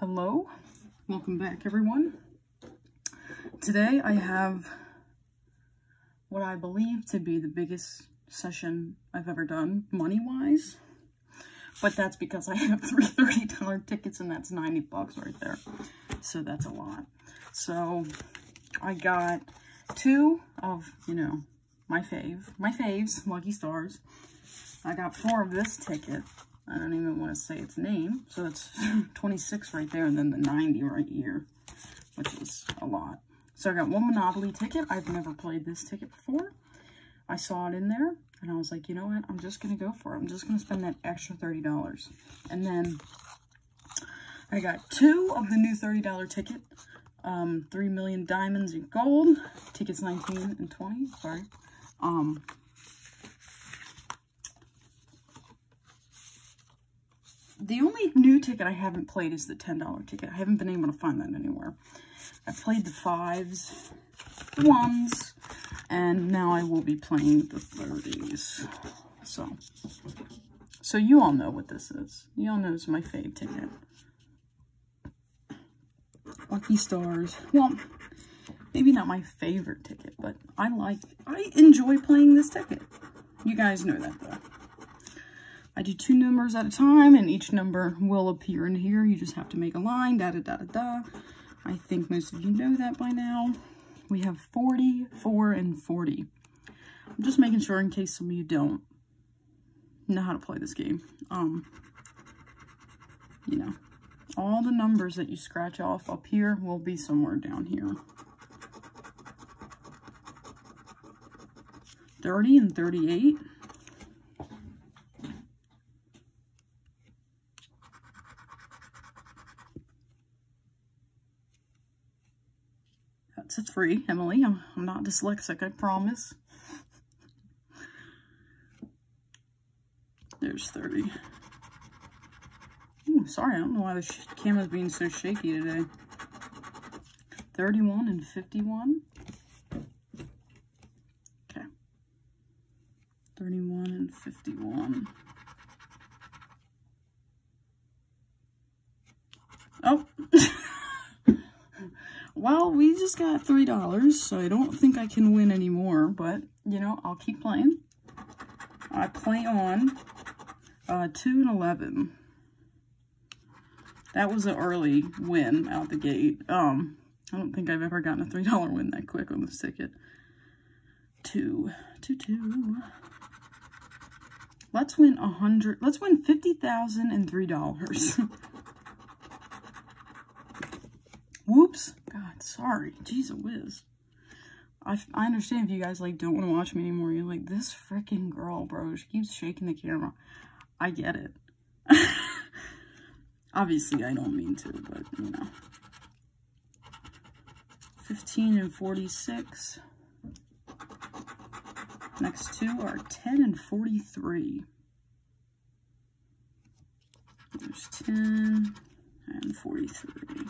Hello, welcome back everyone. Today I have what I believe to be the biggest session I've ever done money-wise, but that's because I have three $30 tickets and that's 90 bucks right there. So that's a lot. So I got two of, you know, my fave, my faves, Lucky Stars. I got four of this ticket. I don't even want to say its name. So it's 26 right there and then the 90 right here, which is a lot. So I got one Monopoly ticket. I've never played this ticket before. I saw it in there and I was like, you know what? I'm just going to go for it. I'm just going to spend that extra $30. And then I got two of the new $30 ticket. Um, 3 million diamonds and gold. Tickets 19 and 20. Sorry. Um, the only new ticket I haven't played is the $10 ticket. I haven't been able to find that anywhere. I played the fives, the ones, and now I will be playing the 30s. So, so you all know what this is. You all know it's my fave ticket. Lucky Stars. Well, maybe not my favorite ticket, but I like, I enjoy playing this ticket. You guys know that though. I do two numbers at a time, and each number will appear in here. You just have to make a line, da-da-da-da-da. I think most of you know that by now. We have 40, 4, and 40. I'm just making sure in case some of you don't know how to play this game. Um, you know, all the numbers that you scratch off up here will be somewhere down here. 30 and 38. Three, Emily. I'm, I'm not dyslexic, I promise. There's 30. Ooh, sorry, I don't know why the camera's being so shaky today. 31 and 51. Okay. 31 and 51. Oh. well, we just got $3, so I don't think I can win anymore, but, you know, I'll keep playing. I play on uh, 2 and 11. That was an early win out the gate. Um, I don't think I've ever gotten a $3 win that quick on this ticket. Two, two, two. Let's win a hundred. Let's win fifty thousand and three dollars. Whoops. God, sorry. Jeez a whiz. I, I understand if you guys, like, don't want to watch me anymore. You're like, this freaking girl, bro. She keeps shaking the camera. I get it. Obviously, I don't mean to, but, you know. 15 and 46. Next two are 10 and 43. There's 10 and 43.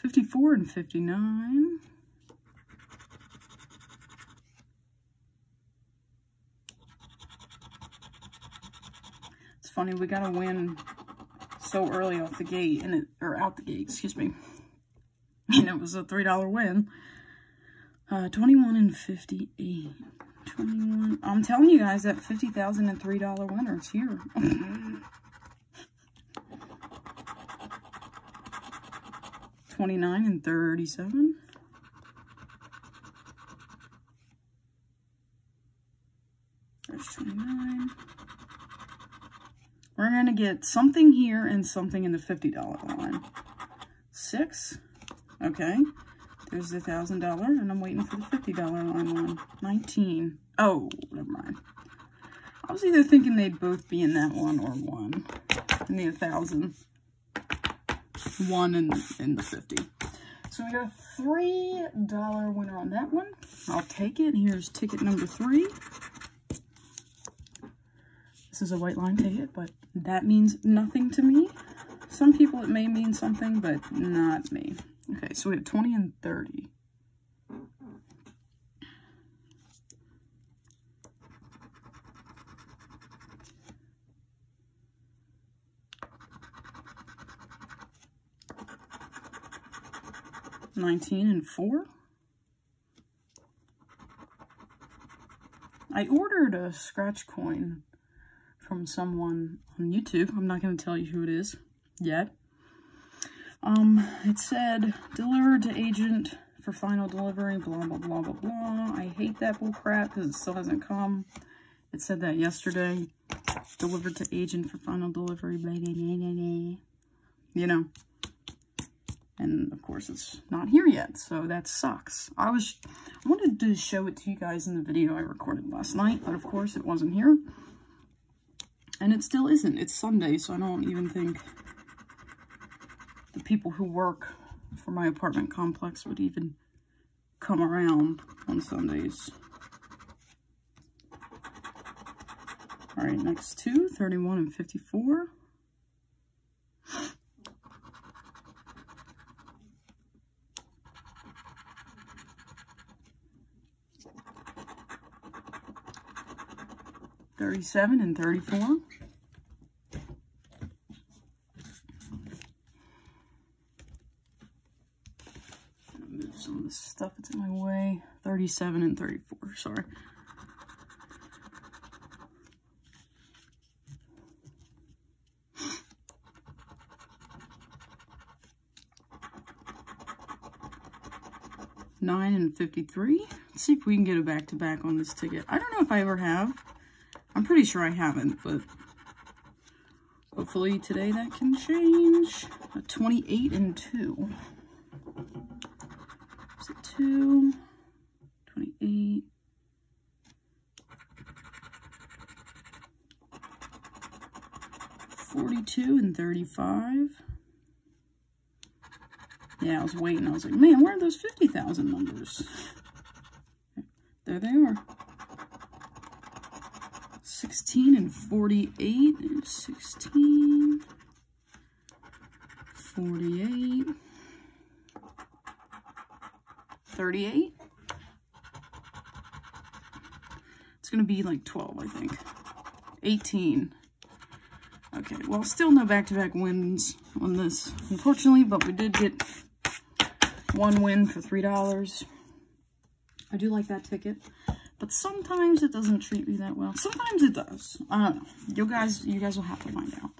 54 and 59. It's funny, we got to win so early off the gate, and it, or out the gate, excuse me. And it was a $3 win. Uh, 21 and 58. 21. I'm telling you guys that $50,000 and $3 winners here. Twenty-nine and thirty-seven. There's twenty-nine. We're gonna get something here and something in the $50 line. Six. Okay. There's the $1,000, and I'm waiting for the $50 line one. 19. Oh, never mind. I was either thinking they'd both be in that one or one. In the 1,000. One in, in the 50. So we got a $3 winner on that one. I'll take it. Here's ticket number three. This is a white line ticket, but that means nothing to me. Some people it may mean something, but not me. Okay, so we have 20 and 30. 19 and 4. I ordered a scratch coin from someone on YouTube. I'm not going to tell you who it is yet. Um, it said, delivered to agent for final delivery, blah, blah, blah, blah, blah. I hate that bull crap because it still hasn't come. It said that yesterday. Delivered to agent for final delivery, blah, blah, blah, blah, blah. You know. And, of course, it's not here yet, so that sucks. I was, I wanted to show it to you guys in the video I recorded last night, but, of course, it wasn't here. And it still isn't. It's Sunday, so I don't even think the people who work for my apartment complex would even come around on Sundays. All right, next two, 31 and 54. Thirty-seven and thirty-four. Move some of this stuff that's in my way. Thirty-seven and thirty-four, sorry. Nine and 53. Let's see if we can get a back-to-back -back on this ticket. I don't know if I ever have. I'm pretty sure I haven't, but hopefully today that can change. A 28 and 2. Is it 2? 28. Forty-two and thirty-five. Yeah, I was waiting. I was like, man, where are those 50,000 numbers? There they are. 16 and 48. 16. 48. 38. It's going to be like 12, I think. 18. Okay, well, still no back-to-back -back wins on this, unfortunately, but we did get one win for $3. I do like that ticket. But sometimes it doesn't treat me that well. Sometimes it does. I don't know. You guys, you guys will have to find out.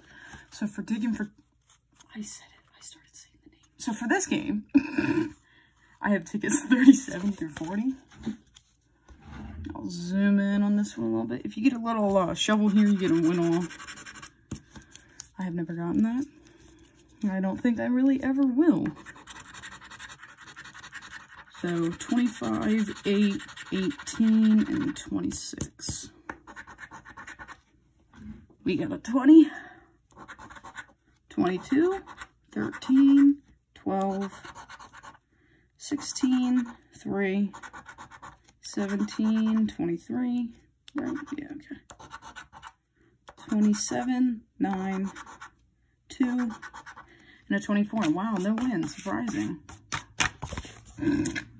So for digging for... I said it. I started saying the name. So for this game, I have tickets 37 through 40. I'll zoom in on this one a little bit. If you get a little uh, shovel here, you get a win all. I have never gotten that. I don't think I really ever will. So 25, 8, 18, and 26. We got a 20, 22, 13, 12, 16, 3, 17, 23, right? Yeah, okay. 27, 9, 2, and a 24. Wow, no win. Surprising.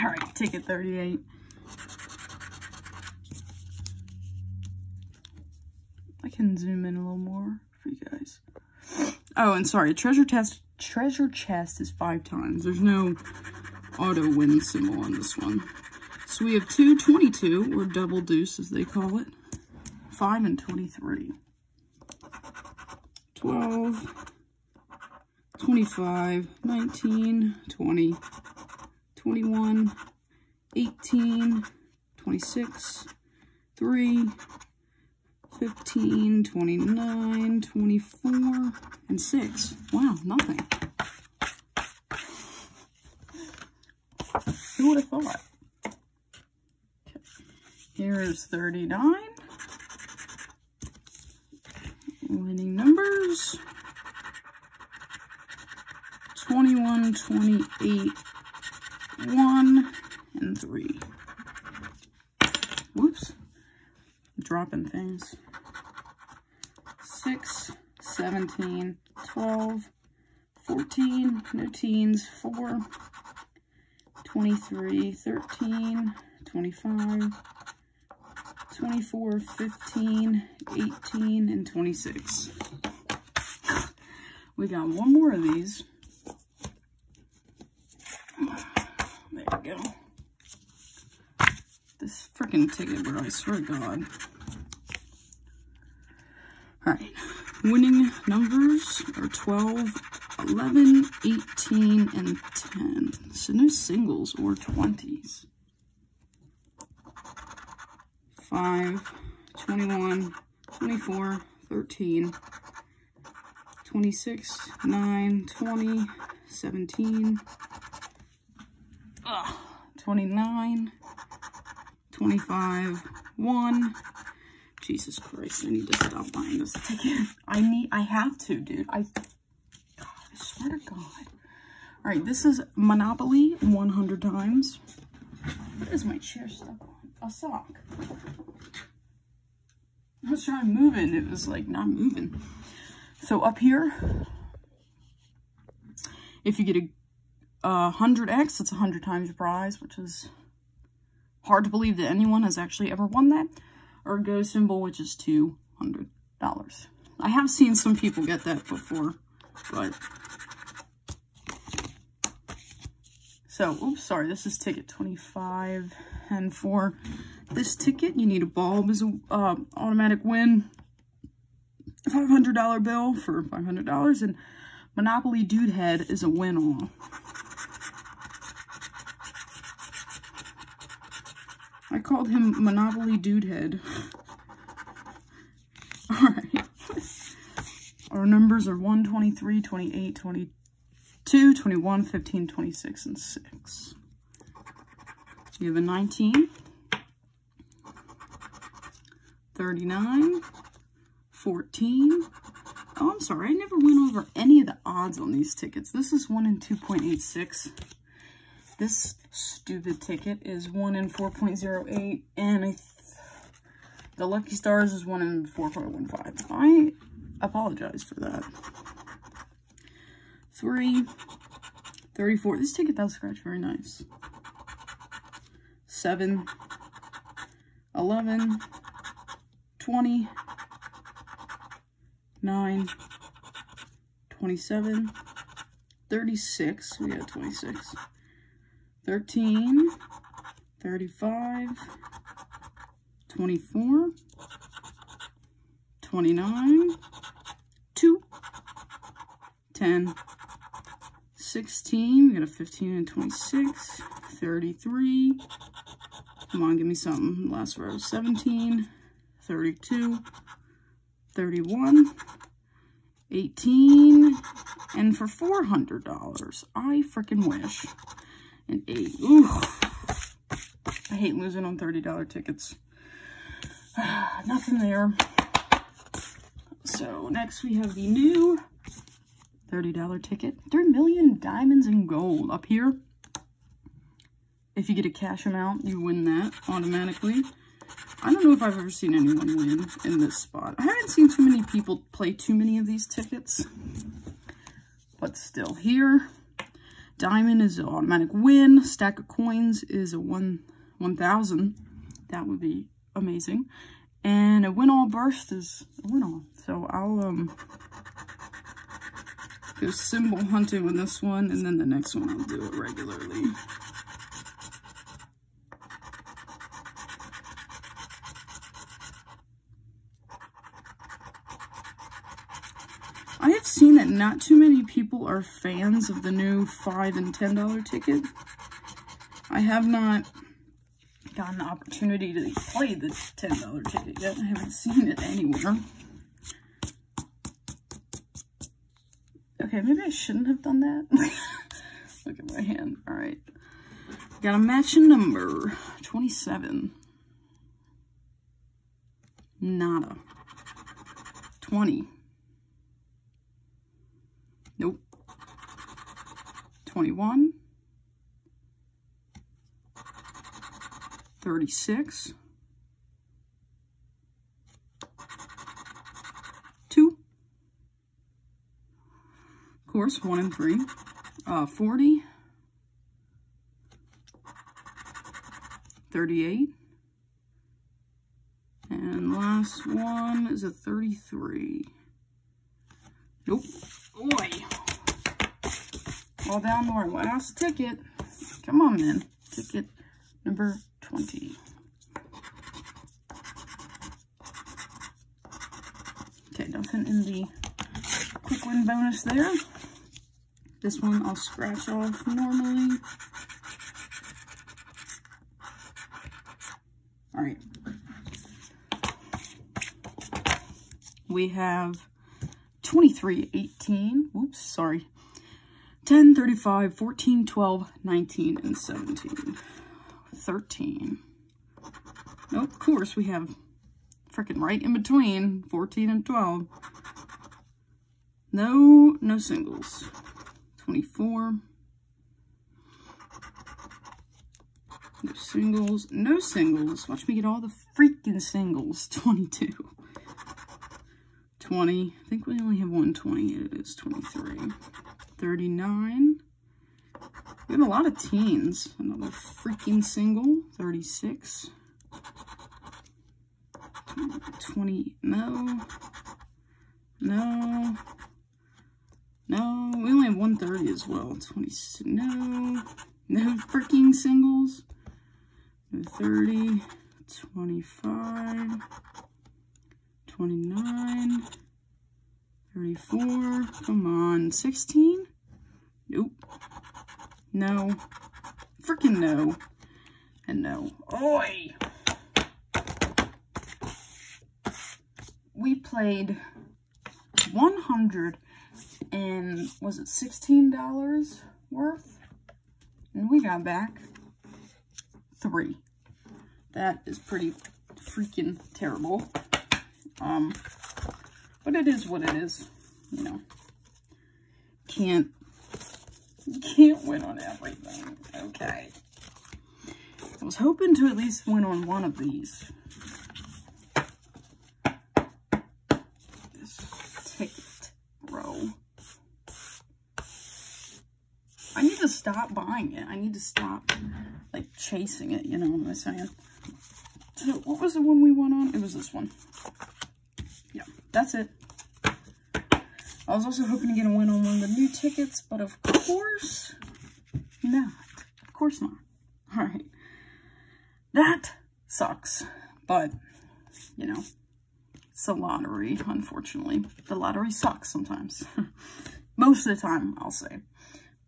All right, ticket 38. I can zoom in a little more for you guys. Oh, and sorry, treasure test treasure chest is five times. There's no auto win symbol on this one. So we have two 22, or double deuce as they call it. 5 and 23. 12, 25, 19, 20, 21, 18, 26, 3, 15, 29, 24, and 6. Wow, nothing. Who would have thought? Okay. Here is 39. Winning numbers. 21, 28, 1, 3. Whoops. Dropping things. 6, 17, 12, 14, no teens, 4, 23, 13, 25, 24, 15, 18, and 26. We got one more of these. Freaking ticket, bro. I swear to God. Alright. Winning numbers are 12, 11, 18, and 10. So no singles or 20s. 5, 21, 24, 13, 26, 9, 20, 17, ugh, 29, 25, 1. Jesus Christ, I need to stop buying this ticket. I need, I have to, dude. I, God, I swear to God. All right, this is Monopoly 100 times. What is my chair stuck on? A sock. I was trying to move it, it was like not moving. So up here, if you get a, a 100x, it's 100 times your prize, which is hard to believe that anyone has actually ever won that. Or go symbol, which is $200. I have seen some people get that before, but... So, oops, sorry, this is ticket 25. And for this ticket, you need a bulb as an uh, automatic win. $500 bill for $500. And Monopoly Dude Head is a win-all. I called him Monopoly Dude Head. Alright. Our numbers are 1, 23, 28, 22, 21, 15, 26, and 6. You have a 19, 39, 14. Oh, I'm sorry. I never went over any of the odds on these tickets. This is 1 in 2.86. This stupid ticket is 1 in 4.08, and I the Lucky Stars is 1 in 4.15. I apologize for that. 3, 34. This ticket does scratch very nice. 7, 11, 20, 9, 27, 36. We got 26. 13, 35, 24, 29, 2, 10, 16, we got a 15 and 26, 33, come on, give me something, last row, 17, 32, 31, 18, and for $400, I freaking wish and eight. Ooh. I hate losing on $30 tickets. Nothing there. So next we have the new $30 ticket. 3 million diamonds and gold up here. If you get a cash amount, you win that automatically. I don't know if I've ever seen anyone win in this spot. I haven't seen too many people play too many of these tickets. But still, here Diamond is an automatic win. Stack of coins is a one 1,000. That would be amazing. And a win all burst is a win all. So I'll um go symbol hunting with this one, and then the next one I'll do it regularly. I have seen that not too many people are fans of the new 5 and $10 ticket. I have not gotten the opportunity to play the $10 ticket yet. I haven't seen it anywhere. Okay, maybe I shouldn't have done that. Look at my hand. All right. Got a matching number. 27. Nada. 20. Nope. 21. 36. 2. Of course, 1 and 3. Uh, 40. 38. And last one is a 33. Nope. Down more. Last ticket. Come on, then. Ticket number 20. Okay, nothing in the quick win bonus there. This one I'll scratch off normally. All right. We have 2318. Whoops, sorry. 10, 35, 14, 12, 19, and 17. 13. Oh, of course, we have freaking right in between 14 and 12. No, no singles. 24. No singles. No singles. Watch me get all the freaking singles. 22. 20. I think we only have one 20. It is 23. 39. We have a lot of teens. Another freaking single. 36. 20. No. No. No. We only have 130 as well. 20. No. No freaking singles. 30, 25, 29, 34, come on, 16? Nope. No. Freaking no. And no. Oi! We played 100 and was it $16 worth? And we got back three. That is pretty freaking terrible. Um, but it is what it is, you know. Can't, can't win on everything, okay. I was hoping to at least win on one of these. This ticket row. I need to stop buying it. I need to stop, like, chasing it, you know what I'm saying? So, what was the one we won on? It was this one. Yeah, that's it. I was also hoping to get a win on one of the new tickets, but of course not. Of course not. All right. That sucks, but, you know, it's a lottery, unfortunately. The lottery sucks sometimes. Most of the time, I'll say.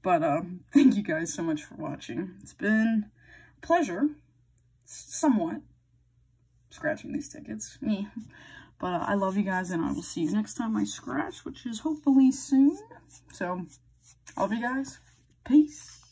But um, thank you guys so much for watching. It's been a pleasure, somewhat, scratching these tickets. Me. But uh, I love you guys, and I will see you next time I scratch, which is hopefully soon. So, love you guys. Peace.